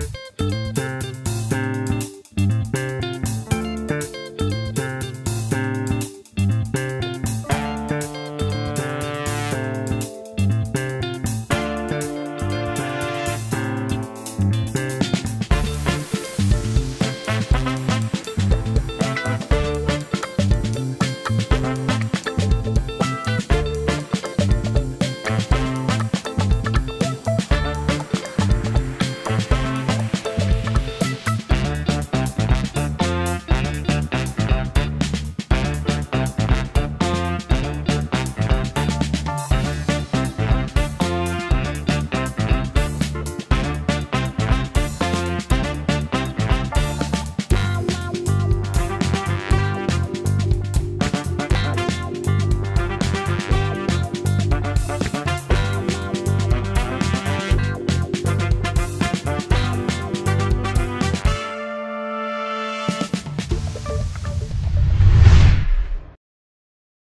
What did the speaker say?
す